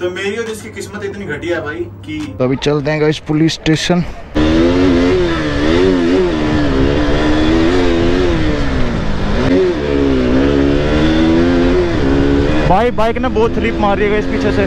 तो मेरी और इसकी किस्मत इतनी घटिया है भाई कि तो अभी चलते हैं इस पुलिस स्टेशन। भाई बाइक ने बहुत स्लिप मार रही है इस पीछे से।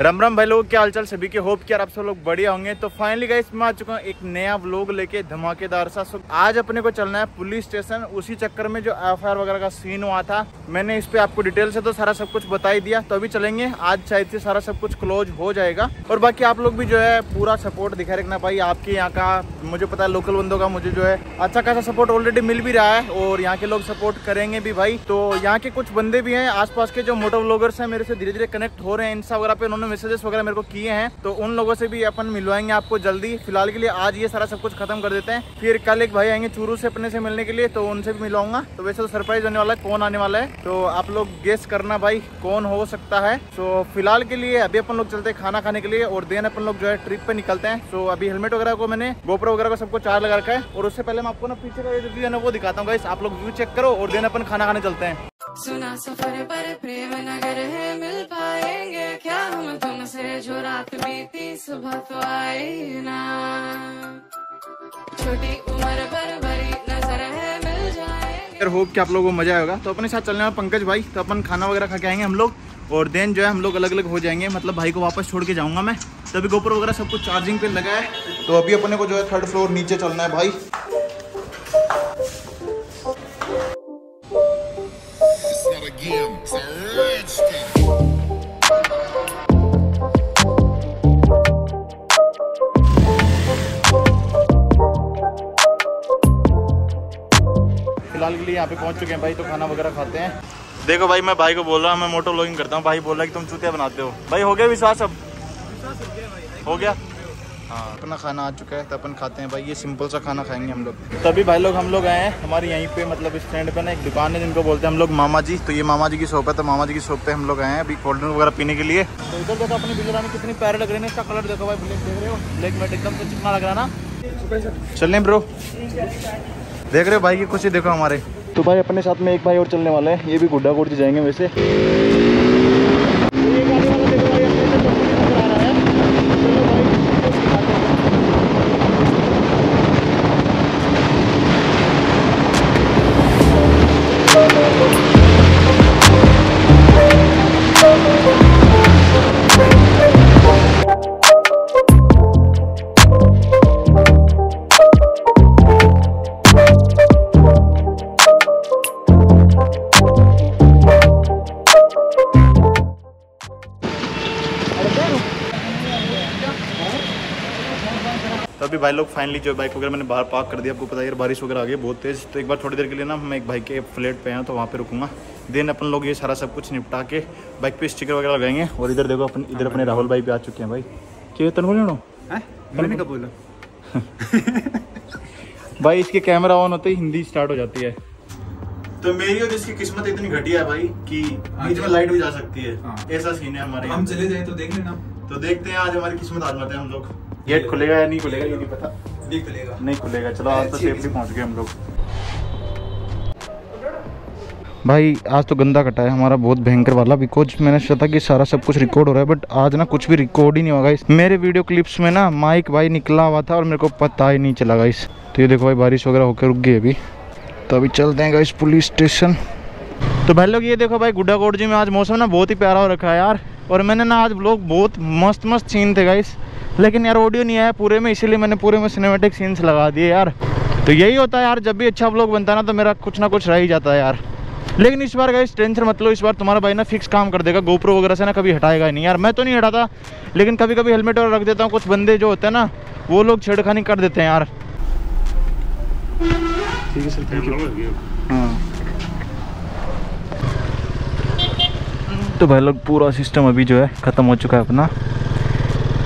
राम राम भाई लोग, क्या हालचाल सभी के? होप कि आप सब लोग बढ़िया होंगे। तो फाइनली गाइस मैं आ चुका हूँ एक नया व्लॉग लेके धमाकेदार सा। सो आज अपने को चलना है पुलिस स्टेशन उसी चक्कर में जो एफआईआर वगैरह का सीन हुआ था, मैंने इस पे आपको डिटेल से तो सारा सब कुछ बता ही दिया। तो अभी चलेंगे। आज शायद से सारा सब कुछ क्लोज हो जाएगा। और बाकी आप लोग भी जो है पूरा सपोर्ट दिखा रखना भाई। आपके यहाँ का, मुझे पता है लोकल बंदों का मुझे जो है अच्छा खासा सपोर्ट ऑलरेडी मिल भी रहा है। और यहाँ के लोग सपोर्ट करेंगे भी भाई। तो यहाँ के कुछ बंदे भी हैं, आसपास के जो मोटो ब्लॉगर्स हैं, मेरे से धीरे धीरे कनेक्ट हो रहे हैं। इंस्टा वगैरह पे उन्होंने मैसेजेस वगैरह मेरे को किए हैं तो उन लोगों से भी अपन मिलवाएँगे आपको जल्दी। फ़िलहाल के लिए आज ये सारा सब कुछ खत्म कर देते हैं। फिर कल एक भाई आएँगे चूरू से अपने से मिलने के लिए तो उनसे भी मिलवाऊँगा। तो वैसे तो सरप्राइज़ होने वाला है, कौन आने वाला है? तो आप लोग गेस करना भाई, कौन हो सकता है? तो फ़िलहाल के लिए अभी अपन लोग चलते हैं खाना खाने के लिए, और देन अपन लोग जो है ट्रिप पे निकलते हैं। तो अभी हेलमेट वगैरह को मैंने गोप्रो वगैरह को सबको चार लगा रखा है। और उससे पहले मैं आपको ना पीछे का व्यू है ना, वो दिखाता हूँ आप लोग व्यू चेक करो, और देन अपन खाना खाने चलते हैं। सुना सफ़र पर प्रेम नगर है, मिल जो रात बीती, सुबह तो आई ना। छोटी उम्र पर बड़ी नज़र है, मिल यार होप कि आप लोगों को मज़ा आएगा तो अपने साथ चलने वाला पंकज भाई तो अपन खाना वगैरह खा के आएँगे हम लोग, और देन जो है हम लोग अलग अलग हो जाएँगे। मतलब भाई को वापस छोड़ के जाऊँगा मैं। तो गोपर वगैरह सब कुछ चार्जिंग पे लगा है तो अभी अपने को जो है थर्ड फ्लोर नीचे चलना है भाई। फ़िलहाल के लिए यहाँ पे पहुँच चुके हैं भाई तो खाना वगैरह खाते हैं। देखो भाई मैं भाई को बोल रहा हूँ मैं मोटो लॉगिंग करता हूँ। भाई बोल रहा है कि तुम चूतिया बनाते हो। भाई हो गया विश्वास अब? हो गया? हाँ। अपना खाना आ चुका है तो अपन खाते हैं भाई ये सिंपल सा खाना खाएँगे हम लोग। तभी भाई लोग हम लोग आए हैं। हमारे यहीं पे मतलब स्टैंड पे ना एक दुकान है जिनको बोलते हैं हम लोग मामा जी तो ये मामा जी की शॉप है तो मामा जी की शॉप पे हम लोग आए हैं अभी कोल्ड ड्रिंक वगैरह पीने के लिए। तो इधर देखो अपनी बिजरानी कितनी प्यारे लग रहे हैं इसका कलर देखो भाई ब्लैक देख रहे हो? ब्लैक मेट एकदम से चिकना लग रहा है ना? चलें ब्रो देख रहे हो भाई की खुशी देखो हमारे। तो भाई, अपने साथ में एक भाई और चलने वाले हैं। ये भी गुड्डा गुड़ जाएँगे वैसे। भाई लोग फाइनली जो बाइक वगैरह मैंने बाहर पार्क कर दिया आपको पता है यार बारिश वगैरह आ गई बहुत तेज़। तो एक बार थोड़ी देर के लिए ना मैं एक भाई के फ्लैट पे आया तो वहाँ पे रुकूँगा। देन अपन लोग ये सारा सब कुछ निपटा के बाइक पे स्टिकर वगैरह लगाएँगे। और इधर देखो अपन इधर अपने राहुल भाई भी आ चुके हैं भाई। क्या तनवल लेनो मैंने कब बोला? भाई इसके कैमरा ऑन होते ही हिंदी स्टार्ट हो जाती है। तो मेरी और जिसकी किस्मत इतनी घटिया है भाई कि बीच में लाइट भी जा सकती है। हाँ। ऐसा सीन है हमारे हम चले जाए तो देख लेना। तो देखते हैं आज हमारी किस्मत आजमाते हैं हम लोग। गेट खुलेगा या नहीं खुलेगा ये नहीं पता। देख तो लेगा नहीं खुलेगा चलो आज तो सेफली पहुँच गए हम लोग। भाई आज तो गंदा कटा है हमारा बहुत भयंकर वाला बिकॉज़ मैंने सोचा था कि सारा सब कुछ रिकॉर्ड हो रहा है बट आज ना कुछ भी रिकॉर्ड ही नहीं होगा इस मेरे वीडियो क्लिप्स में ना माइक भाई निकला हुआ था और मेरे को पता ही नहीं चला इस तो ये देखो भाई बारिश वगैरह होकर रुक गई अभी। तो अभी चलते हैं इस पुलिस स्टेशन तो भाई लोग ये देखो भाई गुड्डा कोट जी में आज मौसम ना बहुत ही प्यारा हो रखा है यार। और मैंने ना आज लोग बहुत मस्त मस्त सीन थे गाइस लेकिन यार ऑडियो नहीं आया पूरे में इसीलिए मैंने पूरे में सिनेमेटिक सीन्स लगा दिए यार। तो यही होता है यार जब भी अच्छा व्लॉग बनता है ना तो मेरा कुछ ना कुछ रह ही जाता है यार। लेकिन इस बार गाइस टेंशन मत लो इस बार तुम्हारा भाई ना फिक्स काम कर देगा गोप्रो वगैरह से ना कभी हटाएगा ही नहीं यार। मैं तो नहीं हटाता लेकिन कभी कभी हेलमेट और रख देता हूँ कुछ बंदे जो होते हैं ना वो लोग छेड़खानी कर देते हैं यार। ठीक है सर थैंक यू हाँ। तो भाई लोग पूरा सिस्टम अभी जो है ख़त्म हो चुका है अपना।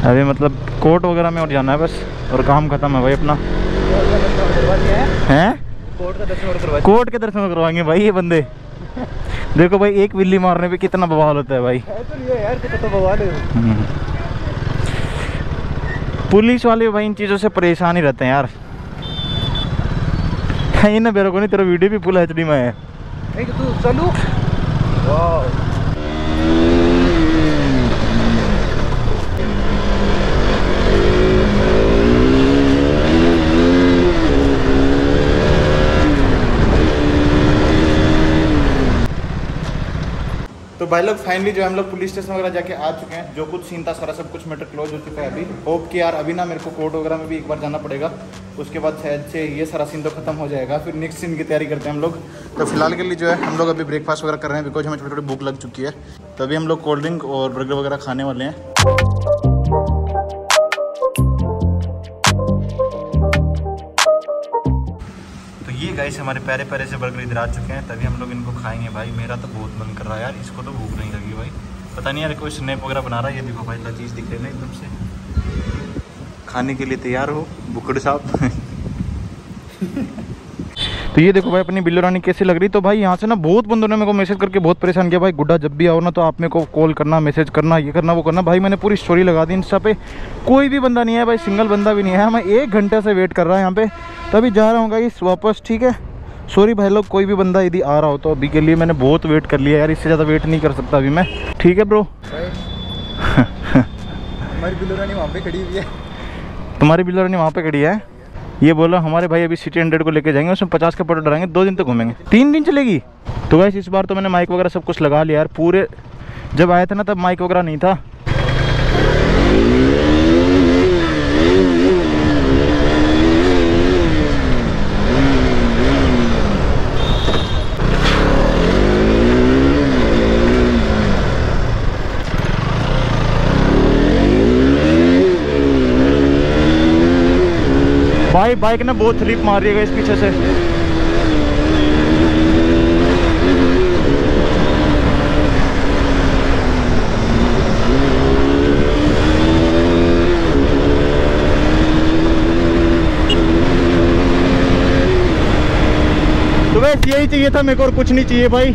अभी मतलब कोर्ट वगैरह में और जाना है बस और काम खत्म है भाई अपना। हैं? कोर्ट के दर्शन करवाएँगे भाई ये बंदे। देखो भाई एक बिल्ली मारने पे कितना बवाल होता है भाई। हम्म। पुलिस वाले भाई इन चीज़ों से परेशान ही रहते हैं यार। कहीं ना मेरे को नहीं तेरा वीडियो भी फुल एच में है। भाई लोग फाइनली जो हम लोग पुलिस स्टेशन वगैरह जाके आ चुके हैं, जो कुछ सीन था सारा, सब कुछ मैटर क्लोज हो चुका है अभी। होप कि यार अभी ना मेरे को कोर्ट वगैरह में भी एक बार जाना पड़ेगा। उसके बाद शायद से ये सारा सीन तो खत्म हो जाएगा। फिर नेक्स्ट सीन की तैयारी करते हैं हम लोग। तो फ़िलहाल के लिए जो है, हम लोग अभी ब्रेकफास्ट वगैरह कर रहे हैं बिकॉज़ हमें छोटी छोटी भूख लग चुकी है। तो अभी हम लोग कोल्ड ड्रिंक और बर्गर वगैरह खाने वाले हैं। गाइस हमारे प्यारे प्यारे से बर्गर इधर आ चुके हैं, तभी हम लोग इनको खाएँगे भाई। मेरा तो बहुत मन कर रहा है यार, इसको तो भूख नहीं लगी भाई। पता नहीं यार, कोई स्नैप वगैरह बना रहा है? ये देखो भाई, लजीज दिख रहे हैं ना एकदम से। खाने के लिए तैयार हो बुकड़ साहब। तो ये देखो भाई, अपनी बिल्लो रानी कैसी लग रही? तो भाई, यहाँ से ना बहुत बंदों ने मेरे को मैसेज करके बहुत परेशान किया। भाई, गुड्डा, जब भी आओ ना तो आप मेरे को कॉल करना मैसेज करना, ये करना, वो करना। भाई, मैंने पूरी स्टोरी लगा दी इंस्टा पे। कोई भी बंदा नहीं है भाई सिंगल बंदा भी नहीं है। मैं एक घंटे से वेट कर रहा है यहाँ पे। तभी जा रहा हूँ गाइस वापस ठीक है? सॉरी भाई लोग कोई भी बंदा यदि आ रहा हो तो अभी के लिए मैंने बहुत वेट कर लिया यार इससे ज़्यादा वेट नहीं कर सकता अभी मैं। ठीक है ब्रो हमारी बिलोरानी वहाँ पे खड़ी हुई है। तुम्हारी बिल्लो रानी वहाँ पे खड़ी है? ये बोला हमारे भाई अभी सिटी हंड्रेड को लेके जाएँगे उसमें पचास का पेट्रोल डराएँगे दो दिन तक घूमेंगे। तीन दिन चलेगी? तो वैसे इस बार तो मैंने माइक वगैरह सब कुछ लगा लिया यार पूरे जब आया था ना तब माइक वगैरह नहीं था। भाई बाइक ने बहुत स्लिप मार रही है इस पीछे से। तो बस यही चाहिए था मेरे को और कुछ नहीं चाहिए भाई।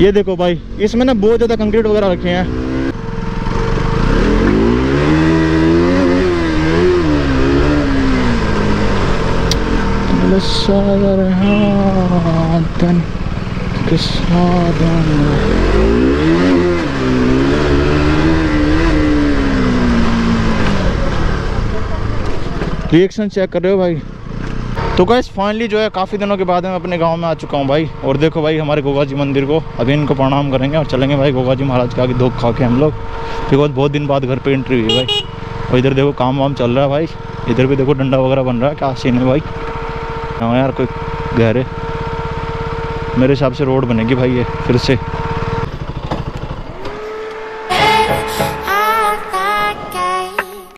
ये देखो भाई इसमें ना बहुत ज़्यादा कंक्रीट वगैरह रखे हैं। रिएक्शन चेक कर रहे हो भाई? तो गैस फाइनली जो है, काफ़ी दिनों के बाद मैं अपने गाँव में आ चुका हूँ भाई। और देखो भाई, हमारे गोगा जी मंदिर को, अभी इनको प्रणाम करेंगे और चलेंगे भाई गोगा जी महाराज के आगे धोख खा के हम लोग। बिकॉज़ बहुत दिन बाद घर पे एंट्री हुई भाई। और इधर देखो, काम वाम चल रहा है भाई। इधर भी देखो, डंडा वगैरह बन रहा है। क्या सीन है भाई? हाँ यार, कोई गहरे मेरे हिसाब से रोड बनेगी भाई ये, फिर से।